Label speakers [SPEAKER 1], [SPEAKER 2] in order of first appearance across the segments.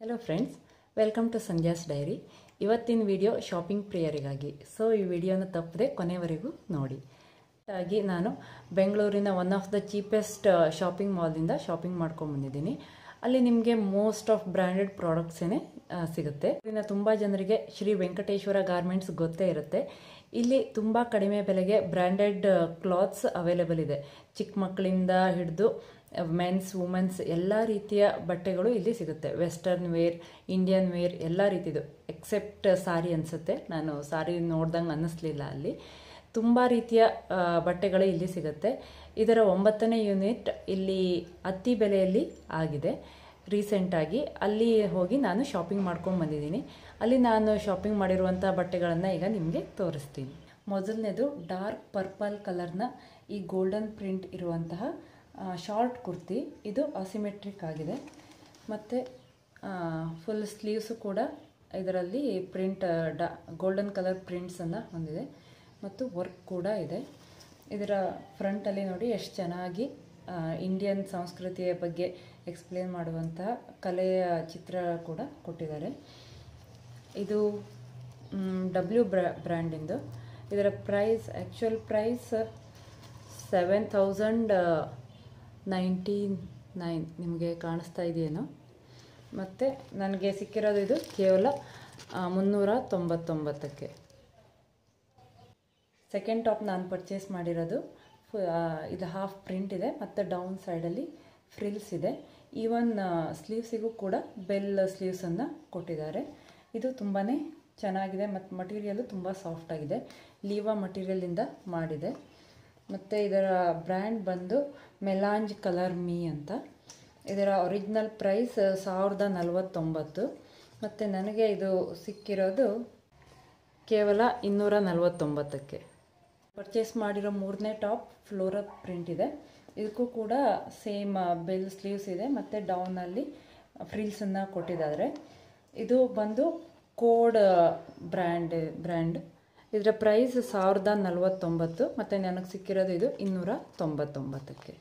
[SPEAKER 1] Hello friends welcome to Sandhya's diary ಇವತ್ತಿನ video shopping ಪ್ರಿಯರಿಗಾಗಿ. So ಈ ವಿಡಿಯೋನ ತಪ್ಪದೆ ಕೊನೆವರೆಗೂ ನೋಡಿ. ಹಾಗಾಗಿ ನಾನು ಬೆಂಗಳೂರಿನ one of the cheapest shopping ಮಾಲ್ನಿಂದ shopping ಮಾಡ್ಕೊಂಬಂದಿದ್ದೀನಿ ಅಲ್ಲಿ ನಿಮಗೆ ಮೋಸ್ಟ್ ಆಫ್ ಬ್ರ್ಯಾಂಡೆಡ್ ಪ್ರಾಡಕ್ಟ್ಸೇ ಸಿಗುತ್ತೆ. ಇನ್ನು ತುಂಬ ಜನರಿಗೆ ಶ್ರೀ ವೆಂಕಟೇಶ್ವರ ಗಾರ್ಮೆಂಟ್ಸ್ ಗೊತ್ತೇ ಇರುತ್ತೆ. ಇಲ್ಲಿ ತುಂಬ ಕಡಿಮೆ ಬೆಲೆಗೆ ಬ್ರ್ಯಾಂಡೆಡ್ ಕ್ಲಾತ್ಸ್ ಅವೈಲೇಬಲ್ ಇದೆ. ಚಿಕ್ಕ ಮಕ್ಕಳಿಂದ ಹಿಡಿದು ಮೆನ್ಸ್ ವುಮೆನ್ಸ್ ಎಲ್ಲ ರೀತಿಯ ಬಟ್ಟೆಗಳು ಇಲ್ಲಿ ಸಿಗುತ್ತೆ. ವೆಸ್ಟರ್ನ್ ವೇರ್ ಇಂಡಿಯನ್ ವೇರ್ ಎಲ್ಲ ರೀತಿದು ಎಕ್ಸೆಪ್ಟ್ ಸಾರಿ ಅನಿಸುತ್ತೆ. ನಾನು ಸಾರಿ ನೋಡ್ದಂಗೆ ಅನ್ನಿಸ್ಲಿಲ್ಲ ಅಲ್ಲಿ. ತುಂಬ ರೀತಿಯ ಬಟ್ಟೆಗಳು ಇಲ್ಲಿ ಸಿಗುತ್ತೆ. ಇದರ ಒಂಬತ್ತನೇ ಯೂನಿಟ್ ಇಲ್ಲಿ ಅತ್ತಿ ಬೆಲೆಯಲ್ಲಿ ಆಗಿದೆ. ರೀಸೆಂಟಾಗಿ ಅಲ್ಲಿ ಹೋಗಿ ನಾನು ಶಾಪಿಂಗ್ ಮಾಡ್ಕೊಂಡು ಬಂದಿದ್ದೀನಿ. ಅಲ್ಲಿ ನಾನು ಶಾಪಿಂಗ್ ಮಾಡಿರುವಂಥ ಬಟ್ಟೆಗಳನ್ನು ಈಗ ನಿಮಗೆ ತೋರಿಸ್ತೀನಿ. ಮೊದಲನೇದು ಡಾರ್ಕ್ ಪರ್ಪಲ್ ಕಲರ್ನ ಈ ಗೋಲ್ಡನ್ ಪ್ರಿಂಟ್ ಇರುವಂತಹ ಶಾರ್ಟ್ ಕುರ್ತಿ ಇದು ಅಸಿಮೆಟ್ರಿಕ್ ಆಗಿದೆ. ಮತ್ತು ಫುಲ್ ಸ್ಲೀವ್ಸು ಕೂಡ ಇದರಲ್ಲಿ ಪ್ರಿಂಟ್ ಡಾ ಗೋಲ್ಡನ್ ಕಲರ್ ಪ್ರಿಂಟ್ಸನ್ನು ಹೊಂದಿದೆ. ಮತ್ತು ವರ್ಕ್ ಕೂಡ ಇದೆ. ಇದರ ಫ್ರಂಟಲ್ಲಿ ನೋಡಿ ಎಷ್ಟು ಚೆನ್ನಾಗಿ ಇಂಡಿಯನ್ ಸಂಸ್ಕೃತಿಯ ಬಗ್ಗೆ ಎಕ್ಸ್ಪ್ಲೇನ್ ಮಾಡುವಂತಹ ಕಲೆಯ ಚಿತ್ರ ಕೂಡ ಕೊಟ್ಟಿದ್ದಾರೆ. ಇದು ಡಬ್ಲ್ಯೂ ಬ್ರಾ ಬ್ರ್ಯಾಂಡಿಂದು ಇದರ price actual price seven thousand ninety nine ನಿಮಗೆ ಕಾಣಿಸ್ತಾ ಇದೆಯೇನೋ? ಮತ್ತು ನನಗೆ ಸಿಕ್ಕಿರೋದು ಇದು ಕೇವಲ ಮುನ್ನೂರ ತೊಂಬತ್ತೊಂಬತ್ತಕ್ಕೆ ಸೆಕೆಂಡ್ ಟಾಪ್ ನಾನು ಪರ್ಚೇಸ್ ಮಾಡಿರೋದು ಇದು ಹಾಫ್ ಪ್ರಿಂಟ್ ಇದೆ, ಮತ್ತು ಡೌನ್ ಸೈಡಲ್ಲಿ ಫ್ರಿಲ್ಸ್ ಇದೆ. ಈವನ್ ಸ್ಲೀವ್ಸಿಗೂ ಕೂಡ ಬೆಲ್ ಸ್ಲೀವ್ಸನ್ನು ಕೊಟ್ಟಿದ್ದಾರೆ. ಇದು ತುಂಬಾ ಚೆನ್ನಾಗಿದೆ ಮತ್ತು ಮಟೀರಿಯಲು ತುಂಬ ಸಾಫ್ಟಾಗಿದೆ ಲೀವಾ ಮಟೀರಿಯಲಿಂದ ಮಾಡಿದೆ. ಮತ್ತು ಇದರ ಬ್ರ್ಯಾಂಡ್ ಬಂದು ಮೆಲಾಂಜ್ ಕಲರ್ ಮೀ ಅಂತ. ಇದರ ಒರಿಜಿನಲ್ ಪ್ರೈಸ್ ಸಾವಿರದ ನಲವತ್ತೊಂಬತ್ತು. ಮತ್ತು ನನಗೆ ಇದು ಸಿಕ್ಕಿರೋದು ಕೇವಲ ಇನ್ನೂರ ನಲವತ್ತೊಂಬತ್ತಕ್ಕೆ. ಪರ್ಚೇಸ್ ಮಾಡಿರೋ ಮೂರನೇ ಟಾಪ್ ಫ್ಲೋರ ಪ್ರಿಂಟ್ ಇದೆ. ಇದಕ್ಕೂ ಕೂಡ ಸೇಮ್ ಬೆಲ್ ಸ್ಲೀವ್ಸ್ ಇದೆ. ಮತ್ತು ಡೌನಲ್ಲಿ ಫ್ರೀಲ್ಸನ್ನು ಕೊಟ್ಟಿದ್ದಾರೆ. ಇದು ಬಂದು ಕೋಡ್ ಬ್ರ್ಯಾಂಡ್ ಬ್ರ್ಯಾಂಡ್ ಇದರ ಪ್ರೈಸ್ ಸಾವಿರದ ನಲವತ್ತೊಂಬತ್ತು ಮತ್ತು ನನಗೆ ಸಿಕ್ಕಿರೋದು ಇದು ಇನ್ನೂರ ತೊಂಬತ್ತೊಂಬತ್ತಕ್ಕೆ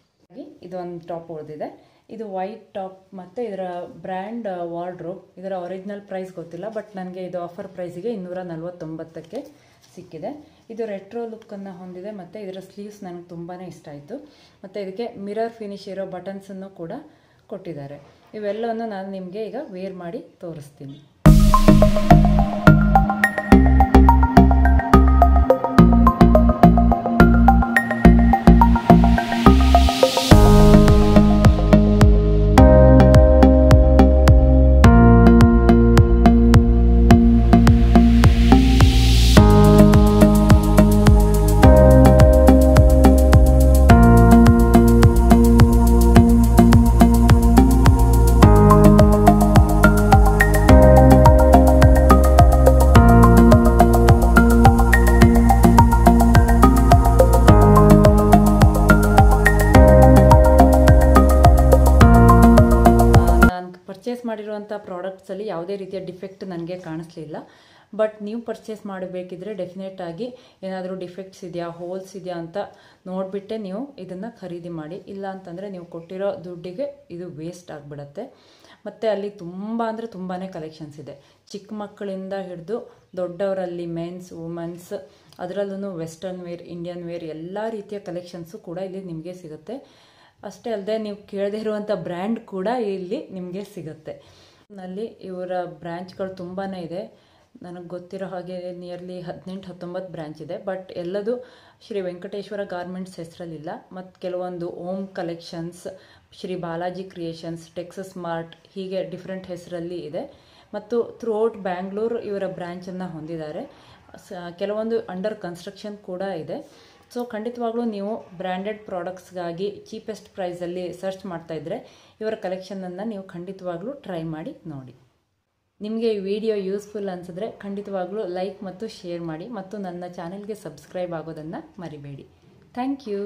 [SPEAKER 1] ಒಂದು ಟಾಪ್ ಉಳಿದಿದೆ. ಇದು ವೈಟ್ ಟಾಪ್ ಮತ್ತು ಇದರ ಬ್ರ್ಯಾಂಡ್ ವಾರ್ಡ್ರೋಬ್ ಇದರ ಒರಿಜಿನಲ್ ಪ್ರೈಸ್ ಗೊತ್ತಿಲ್ಲ ಬಟ್ ನನಗೆ ಇದು ಆಫರ್ ಪ್ರೈಸಿಗೆ ಇನ್ನೂರ ನಲವತ್ತೊಂಬತ್ತಕ್ಕೆ ಸಿಕ್ಕಿದೆ. ಇದು ರೆಟ್ರೋ ಲುಕ್ಕನ್ನು ಹೊಂದಿದೆ ಮತ್ತು ಇದರ ಸ್ಲೀವ್ಸ್ ನನಗೆ ತುಂಬಾ ಇಷ್ಟ ಆಯಿತು. ಮತ್ತು ಇದಕ್ಕೆ ಮಿರರ್ ಫಿನಿಶ್ ಇರೋ ಬಟನ್ಸನ್ನು ಕೂಡ ಕೊಟ್ಟಿದ್ದಾರೆ. ಇವೆಲ್ಲವನ್ನು ನಾನು ನಿಮಗೆ ಈಗ ವೇರ್ ಮಾಡಿ ತೋರಿಸ್ತೀನಿ. ಮಾಡಿರುವಂಥ ಪ್ರಾಡಕ್ಟ್ಸಲ್ಲಿ ಯಾವುದೇ ರೀತಿಯ ಡಿಫೆಕ್ಟ್ ನನಗೆ ಕಾಣಿಸ್ಲಿಲ್ಲ. ಬಟ್ ನೀವು ಪರ್ಚೇಸ್ ಮಾಡಬೇಕಿದ್ರೆ ಡೆಫಿನೆಟ್ ಆಗಿ ಏನಾದರೂ ಡಿಫೆಕ್ಟ್ಸ್ ಇದೆಯಾ ಹೋಲ್ಸ್ ಇದೆಯಾ ಅಂತ ನೋಡಿಬಿಟ್ಟೆ ನೀವು ಇದನ್ನು ಖರೀದಿ ಮಾಡಿ. ಇಲ್ಲ ಅಂತಂದರೆ ನೀವು ಕೊಟ್ಟಿರೋ ದುಡ್ಡಿಗೆ ಇದು ವೇಸ್ಟ್ ಆಗಿಬಿಡತ್ತೆ. ಮತ್ತು ಅಲ್ಲಿ ತುಂಬ ಅಂದರೆ ತುಂಬಾ ಕಲೆಕ್ಷನ್ಸ್ ಇದೆ. ಚಿಕ್ಕ ಮಕ್ಕಳಿಂದ ಹಿಡಿದು ದೊಡ್ಡವರಲ್ಲಿ ಮೆನ್ಸ್ ವುಮೆನ್ಸ್ ಅದರಲ್ಲೂ ವೆಸ್ಟರ್ನ್ ವೇರ್ ಇಂಡಿಯನ್ ವೇರ್ ಎಲ್ಲ ರೀತಿಯ ಕಲೆಕ್ಷನ್ಸು ಕೂಡ ಇಲ್ಲಿ ನಿಮಗೆ ಸಿಗುತ್ತೆ. ಅಷ್ಟೇ ಅಲ್ಲದೆ ನೀವು ಕೇಳದೇ ಇರುವಂಥ ಬ್ರ್ಯಾಂಡ್ ಕೂಡ ಇಲ್ಲಿ ನಿಮಗೆ ಸಿಗುತ್ತೆ. ನಲ್ಲಿ ಇವರ ಬ್ರ್ಯಾಂಚ್ಗಳು ತುಂಬಾ ಇದೆ. ನನಗೆ ಗೊತ್ತಿರೋ ಹಾಗೆ ನಿಯರ್ಲಿ ಹದಿನೆಂಟು, ಹತ್ತೊಂಬತ್ತು ಬ್ರ್ಯಾಂಚ್ ಇದೆ. ಬಟ್ ಎಲ್ಲದು ಶ್ರೀ ವೆಂಕಟೇಶ್ವರ ಗಾರ್ಮೆಂಟ್ಸ್ ಹೆಸರಲ್ಲಿಲ್ಲ. ಮತ್ತು ಕೆಲವೊಂದು Om collections Shri Balaji creations texas mart ಹೀಗೆ ಡಿಫ್ರೆಂಟ್ ಹೆಸರಲ್ಲಿ ಇದೆ. ಮತ್ತು ಥ್ರೂಔಟ್ ಬ್ಯಾಂಗ್ಳೂರು ಇವರ ಬ್ರ್ಯಾಂಚನ್ನು ಹೊಂದಿದ್ದಾರೆ. ಕೆಲವೊಂದು ಅಂಡರ್ ಕನ್ಸ್ಟ್ರಕ್ಷನ್ ಕೂಡ ಇದೆ. ಸೊ ಖಂಡಿತವಾಗ್ಲೂ ನೀವು ಬ್ರ್ಯಾಂಡೆಡ್ ಪ್ರಾಡಕ್ಟ್ಸ್ಗಾಗಿ ಚೀಪೆಸ್ಟ್ ಪ್ರೈಸಲ್ಲಿ ಸರ್ಚ್ ಮಾಡ್ತಾ ಇದ್ದರೆ ಇವರ ಕಲೆಕ್ಷನನ್ನು ನೀವು ಖಂಡಿತವಾಗ್ಲೂ ಟ್ರೈ ಮಾಡಿ ನೋಡಿ. ನಿಮಗೆ ಈ ವಿಡಿಯೋ ಯೂಸ್ಫುಲ್ ಅನಿಸಿದ್ರೆ ಖಂಡಿತವಾಗ್ಲೂ ಲೈಕ್ ಮತ್ತು ಶೇರ್ ಮಾಡಿ ಮತ್ತು ನನ್ನ ಚಾನೆಲ್ಗೆ ಸಬ್ಸ್ಕ್ರೈಬ್ ಆಗೋದನ್ನು ಮರಿಬೇಡಿ. Thank you.